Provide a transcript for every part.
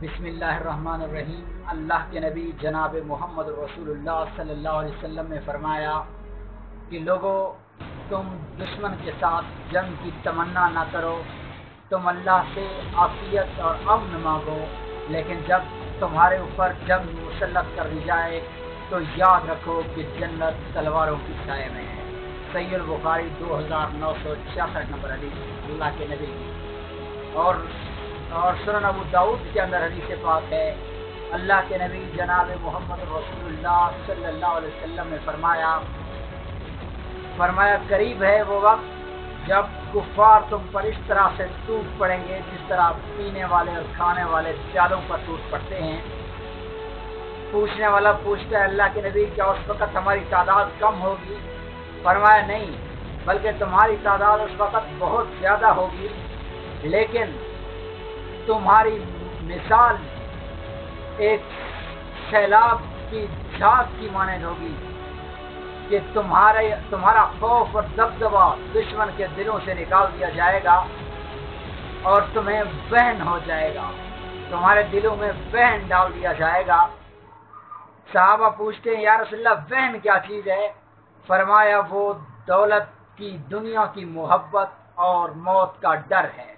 بسم اللہ الرحمن الرحیم۔ اللہ کے نبی جناب محمد رسول اللہ صلی اللہ علیہ وسلم نے فرمایا کہ لوگوں تم دشمن کے ساتھ جنگ کی تمنا نہ کرو۔ تم اللہ سے عافیت اور امن مانگو۔ لیکن جب تمہارے اوپر جنگ مسلط کر دی جائے، تو یاد رکھو کہ جنت تلواروں کی سائے میں ہے۔ سید البخاری دو ہزار نو سو چھیاسٹھ نمبر حدیث۔ اللہ کے نبی۔ اور اور سنن ابو داؤد کے اندر حدیث پاک ہے۔ اللہ کے نبی جناب محمد رسول اللہ صلی اللہ علیہ وسلم نے فرمایا فرمایا قریب ہے وہ وقت جب کفار تم پر اس طرح سے ٹوٹ پڑیں گے جس طرح پینے والے اور کھانے والے پیالوں پر ٹوٹ پڑتے ہیں۔ پوچھنے والا پوچھتا ہے، اللہ کے نبی، کیا اس وقت ہماری تعداد کم ہوگی؟ فرمایا، نہیں، بلکہ تمہاری تعداد اس وقت بہت زیادہ ہوگی۔ لیکن تمہاری مثال ایک سیلاب کی جھاگ کی مانند ہوگی کہ تمہارے تمہارا خوف اور دبدبا دشمن کے دلوں سے نکال دیا جائے گا اور تمہیں بہن ہو جائے گا۔ تمہارے دلوں میں بہن ڈال دیا جائے گا۔ صحابہ پوچھتے ہیں، یا رسول اللہ بہن کیا چیز ہے؟ فرمایا، وہ دولت کی، دنیا کی محبت اور موت کا ڈر ہے۔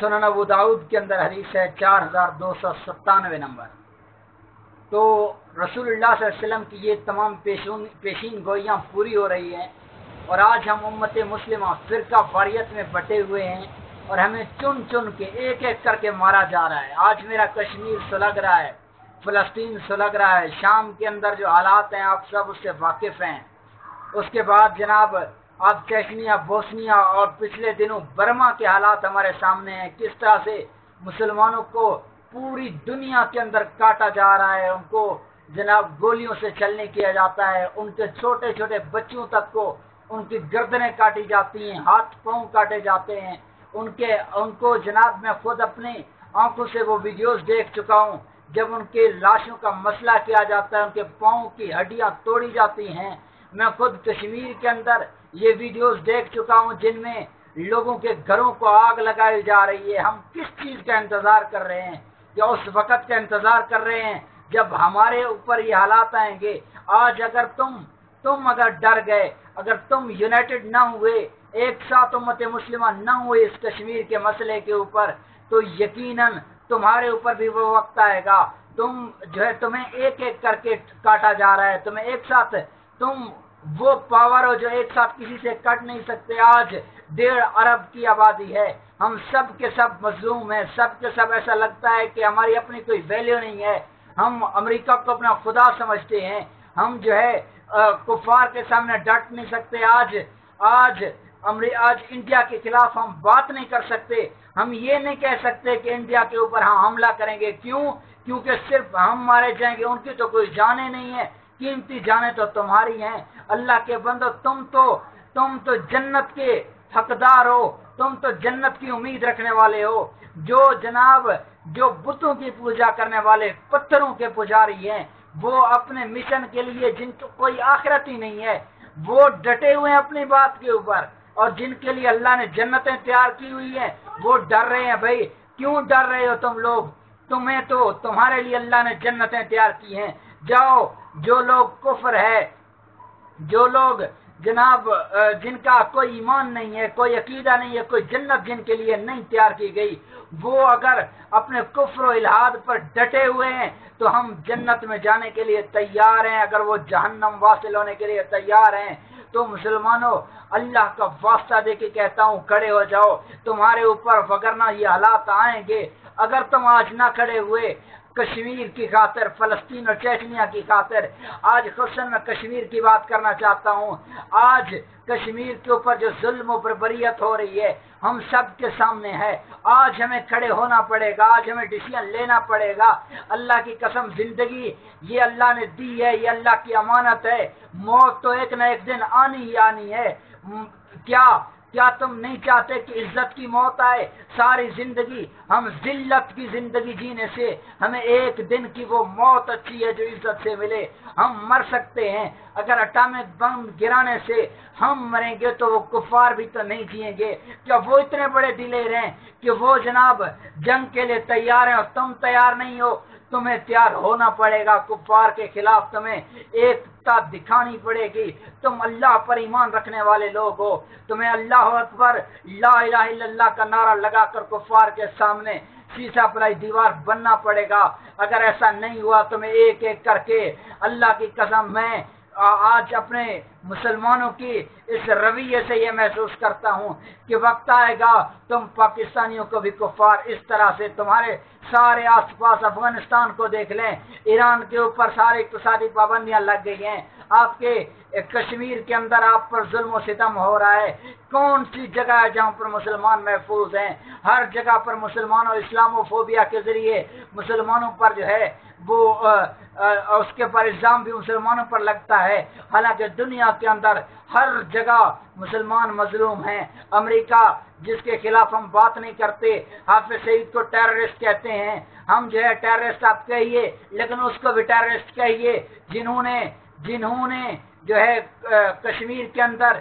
سنن ابو داود کے اندر حدیث ہے چار ہزار دو سو ستانوے نمبر۔ تو رسول اللہ صلی اللہ علیہ وسلم کی یہ تمام پیشون، پیشین گوئیاں پوری ہو رہی ہیں اور آج ہم امت مسلمہ فرقہ فاریت میں بٹے ہوئے ہیں اور ہمیں چن چن کے ایک ایک کر کے مارا جا رہا ہے۔ آج میرا کشمیر سلگ رہا ہے، فلسطین سلگ رہا ہے، شام کے اندر جو حالات ہیں، آپ سب اس سے واقف ہیں۔ اس کے بعد جناب اب چیچنیا بوسنیا اور پچھلے دنوں برما کے حالات ہمارے سامنے ہیں۔ کس طرح سے مسلمانوں کو پوری دنیا کے اندر کاٹا جا رہا ہے، ان کو جناب گولیوں سے چلنے کیا جاتا ہے، ان کے چھوٹے چھوٹے بچوں تک کو ان کی گردنیں کاٹی جاتی ہیں، ہاتھ پاؤں کاٹے جاتے ہیں۔ ان کے، ان کو جناب میں خود اپنی آنکھوں سے وہ ویڈیوز دیکھ چکا ہوں۔ جب ان کے لاشوں کا مسئلہ کیا جاتا ہے، ان کے پاؤں کی ہڈیاں توڑی جاتی ہیں۔ میں خود کشمیر کے اندر یہ ویڈیوز دیکھ چکا ہوں جن میں لوگوں کے گھروں کو آگ لگائی جا رہی ہے۔ ہم کس چیز کا انتظار کر رہے ہیں؟ یا اس وقت کا انتظار کر رہے ہیں جب ہمارے اوپر یہ حالات آئیں گے؟ آج اگر تم تم اگر ڈر گئے، اگر تم یونائٹڈ نہ ہوئے، ایک ساتھ امت مسلمہ نہ ہوئے اس کشمیر کے مسئلے کے اوپر، تو یقیناً تمہارے اوپر بھی وہ وقت آئے گا۔ تم جو ہے، تمہیں ایک ایک کر کے کاٹا جا رہا ہے، تمہیں ایک ساتھ تم وہ پاور ہو جو ایک ساتھ کسی سے کٹ نہیں سکتے۔ آج ڈیڑھ ارب کی آبادی ہے۔ ہم سب کے سب مظلوم ہیں۔ سب کے سب ایسا لگتا ہے کہ ہماری اپنی کوئی ویلیو نہیں ہے۔ ہم امریکہ کو اپنا خدا سمجھتے ہیں۔ ہم جو ہے کفار کے سامنے ڈٹ نہیں سکتے۔ آج آج آج انڈیا کے خلاف ہم بات نہیں کر سکتے۔ ہم یہ نہیں کہہ سکتے کہ انڈیا کے اوپر ہم حملہ کریں گے۔ کیوں؟ کیونکہ صرف ہم مارے جائیں گے، ان کی تو کوئی جانے نہیں ہے۔ قیمتی جانے تو تمہاری ہیں۔ اللہ کے بندو، تم تو تم تو جنت کے حقدار ہو۔ تم تو جنت کی امید رکھنے والے ہو۔ جو جناب، جو بتوں کی پوجا کرنے والے، پتھروں کے پجاری ہیں، وہ اپنے مشن کے لیے جن کو کوئی آخرت ہی نہیں ہے، وہ ڈٹے ہوئے ہیں اپنی بات کے اوپر۔ اور جن کے لیے اللہ نے جنتیں تیار کی ہوئی ہیں، وہ ڈر رہے ہیں، بھائی، کیوں ڈر رہے ہو تم لوگ؟ تمہیں تو، تمہارے لیے اللہ نے جنتیں تیار کی ہیں۔ جاؤ جو لوگ کفر ہے، جو لوگ جناب جن کا کوئی ایمان نہیں ہے، کوئی عقیدہ نہیں ہے، کوئی جنت جن کے لیے نہیں تیار کی گئی، وہ اگر اپنے کفر و الحاد پر ڈٹے ہوئے ہیں، تو ہم جنت میں جانے کے لیے تیار ہیں۔ اگر وہ جہنم واصل ہونے کے لیے تیار ہیں، تو مسلمانوں، اللہ کا واسطہ دے کے کہتا ہوں، کھڑے ہو جاؤ، تمہارے اوپر وگرنا یہ حالات آئیں گے، اگر تم آج نہ کھڑے ہوئے کشمیر کی خاطر، فلسطین اور چیچنیا کی خاطر۔ آج خصن میں کشمیر کی بات کرنا چاہتا ہوں۔ آج کشمیر کے اوپر جو ظلم و بربریت ہو رہی ہے، ہم سب کے سامنے ہے۔ آج ہمیں کھڑے ہونا پڑے گا، آج ہمیں ڈسیزن لینا پڑے گا۔ اللہ کی قسم، زندگی یہ اللہ نے دی ہے، یہ اللہ کی امانت ہے۔ موت تو ایک نہ ایک دن آنی ہی آنی ہے۔ کیا کیا تم نہیں چاہتے کہ عزت کی موت آئے؟ ساری زندگی ہم ذلت کی زندگی جینے سے ہمیں ایک دن کی وہ موت اچھی ہے جو عزت سے ملے۔ ہم مر سکتے ہیں۔ اگر اٹامک بم گرانے سے ہم مریں گے تو وہ کفار بھی تو نہیں جیئیں گے۔ کیا وہ اتنے بڑے دلیر ہیں کہ وہ جناب جنگ کے لیے تیار ہیں اور تم تیار نہیں ہو؟ تمہیں تیار ہونا پڑے گا، کفار کے خلاف تمہیں ایک دکھانی پڑے گی۔ تم اللہ پر ایمان رکھنے والے لوگ ہو۔ تمہیں اللہ اکبر، لا الہ الا اللہ کا نعرہ لگا کر کفار کے سامنے شیشہ پلائی دیوار بننا پڑے گا۔ اگر ایسا نہیں ہوا تمہیں ایک ایک کر کے اللہ کی قسم میں آج اپنے مسلمانوں کی اس رویے سے یہ محسوس کرتا ہوں کہ وقت آئے گا تم پاکستانیوں کو بھی کفار اس طرح سے تمہارے سارے آس پاس افغانستان کو دیکھ لیں۔ ایران کے اوپر سارے اقتصادی پابندیاں لگ گئی ہیں۔ آپ کے کشمیر کے اندر آپ پر ظلم و ستم ہو رہا ہے۔ کون سی جگہ ہے جہاں پر مسلمان محفوظ ہیں؟ ہر جگہ پر مسلمانوں اسلام و فوبیا کے ذریعے مسلمانوں پر جو ہے وہ اس کے پر الزام بھی مسلمانوں پر لگتا ہے۔ حالانکہ دنیا کے اندر ہر جگہ مسلمان مظلوم ہیں۔ امریکہ، جس کے خلاف ہم بات نہیں کرتے، حافظ سعید کو ٹیررسٹ کہتے ہیں۔ ہم جو ہے ٹیررسٹ آپ کہیے، لیکن اس کو بھی ٹیررسٹ کہیے۔ جنہوں نے جنہوں نے جو ہے کشمیر کے اندر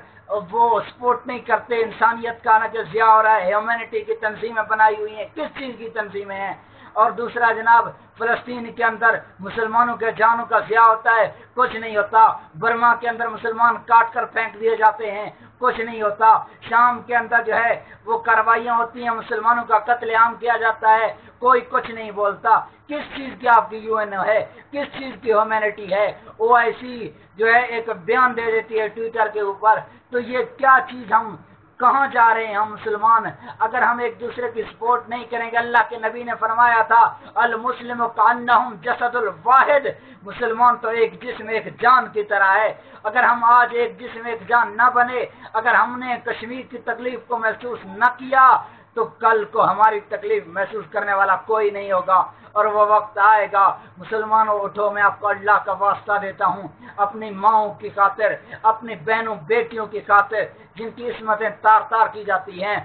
وہ سپورٹ نہیں کرتے۔ انسانیت کا جو ضیاء ہو رہا ہے، ہیومینٹی کی تنظیمیں بنائی ہوئی ہیں۔ کس چیز کی تنظیمیں ہیں؟ اور دوسرا جناب، فلسطین کے اندر مسلمانوں کے جانوں کا ضیاع ہوتا ہے، کچھ نہیں ہوتا۔ برما کے اندر مسلمان کاٹ کر پھینک دیے جاتے ہیں۔ کچھ نہیں ہوتا۔ شام کے اندر جو ہے، وہ کاروائیاں ہوتی ہیں، مسلمانوں کا قتل عام کیا جاتا ہے۔ کوئی کچھ نہیں بولتا۔ کس چیز کی آپ کی یو این او ہے؟ کس چیز کی ہیومینٹی ہے؟ او آئی سی جو ہے، ایک بیان دے دیتی ہے ٹویٹر کے اوپر۔ تو یہ کیا چیز ہم کہاں جا رہے ہیں ہم مسلمان؟ اگر ہم ایک دوسرے کی سپورٹ نہیں کریں گے، اللہ کے نبی نے فرمایا تھا، المسلم کانہم جسد الواحد۔ مسلمان تو ایک جسم، ایک جان کی طرح ہے۔ اگر ہم آج ایک جسم، ایک جان نہ بنے، اگر ہم نے کشمیر کی تکلیف کو محسوس نہ کیا تو کل کو ہماری تکلیف محسوس کرنے والا کوئی نہیں ہوگا اور وہ وقت آئے گا۔ مسلمانوں، اٹھو، میں آپ کو اللہ کا واسطہ دیتا ہوں۔ اپنی ماؤں کی خاطر، اپنی بہنوں، بیٹیوں کی خاطر، جن کی عصمتیں تار تار کی جاتی ہیں۔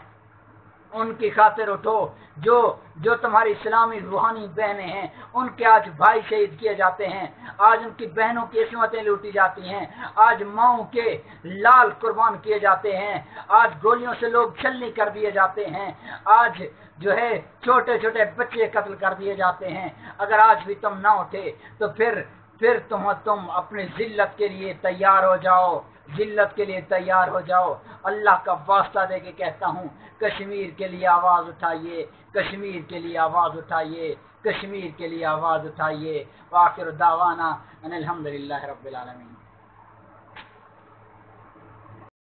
ان کی خاطر اٹھو۔ جو جو تمہاری اسلامی روحانی بہنیں ہیں، ان کے آج بھائی شہید کیے جاتے ہیں۔ آج ان کی بہنوں کی عصمتیں لوٹی جاتی ہیں۔ آج ماؤں کے لال قربان کیے جاتے ہیں۔ آج گولیوں سے لوگ چھلنی کر دیے جاتے ہیں۔ آج جو ہے چھوٹے چھوٹے بچے قتل کر دیے جاتے ہیں۔ اگر آج بھی تم نہ اٹھے تو پھر پھر تم تم اپنی ذلت کے لیے تیار ہو جاؤ۔ ذلت کے لیے تیار ہو جاؤ۔ اللہ کا واسطہ دے کے کہتا ہوں، کشمیر کے لیے آواز اٹھائیے، کشمیر کے لیے آواز اٹھائیے، کشمیر کے لیے آواز اٹھائیے۔ واخر دعوانا ان الحمد للہ رب العالمین۔